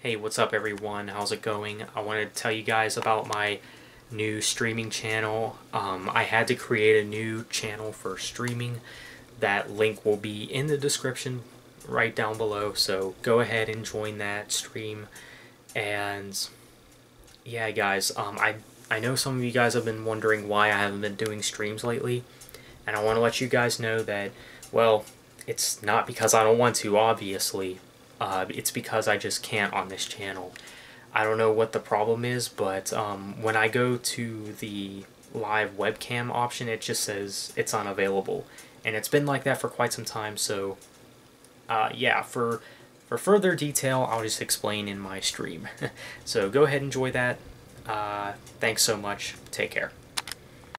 Hey, what's up everyone? How's it going? I wanted to tell you guys about my new streaming channel. Um, I had to create a new channel for streaming. That link will be in the description right down below, so go ahead and join that stream. And yeah, guys, um, I, I know some of you guys have been wondering why I haven't been doing streams lately, and I want to let you guys know that, well, it's not because I don't want to, obviously, uh, it's because I just can't on this channel. I don't know what the problem is, but um, when I go to the live webcam option, it just says it's unavailable. And it's been like that for quite some time, so uh, yeah, for, for further detail, I'll just explain in my stream. so go ahead and enjoy that. Uh, thanks so much. Take care.